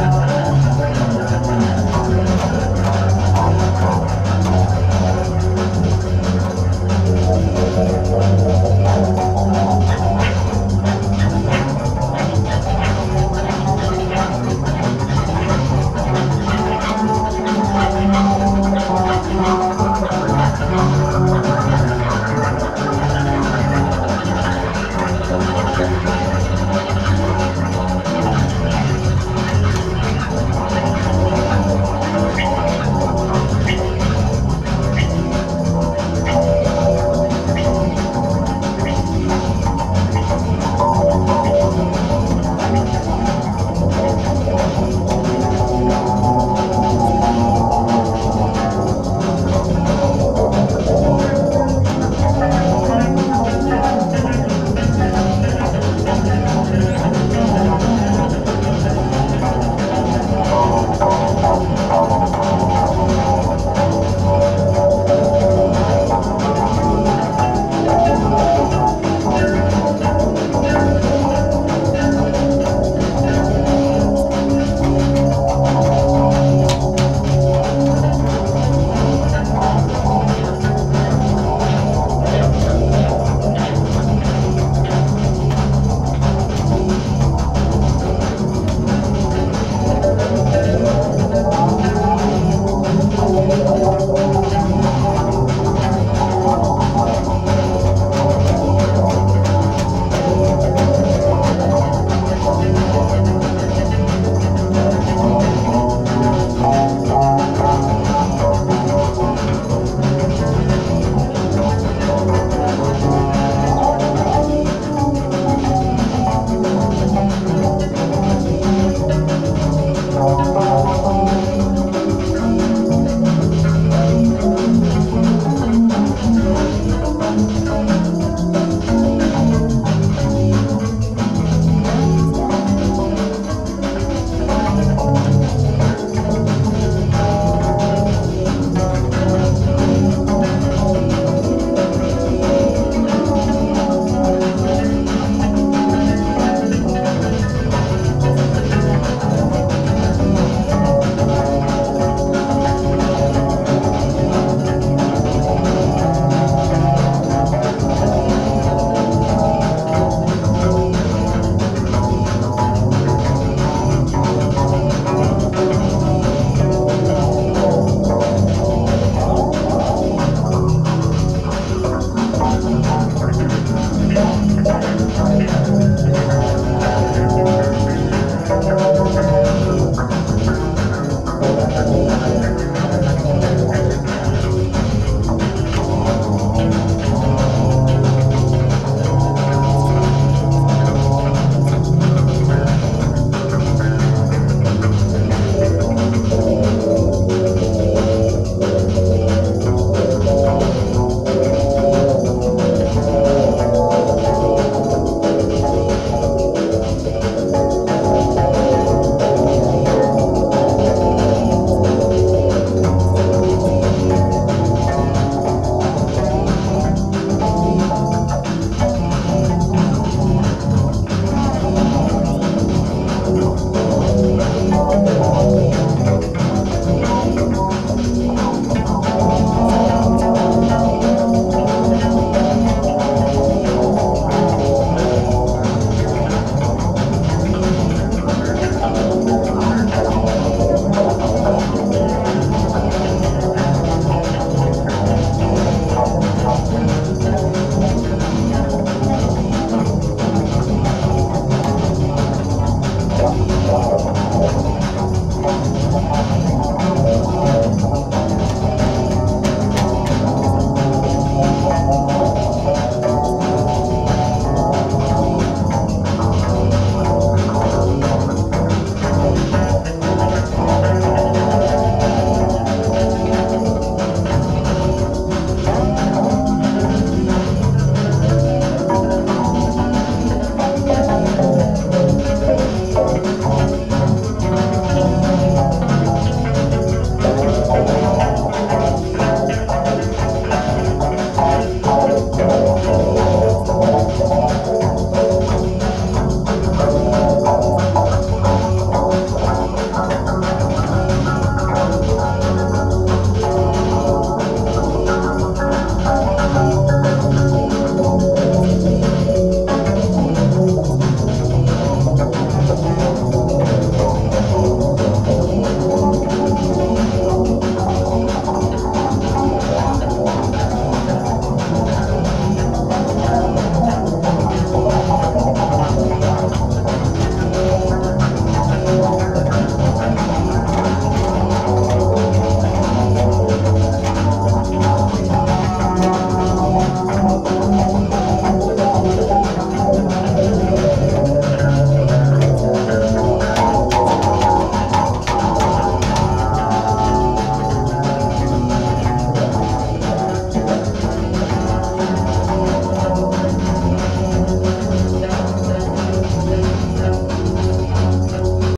now.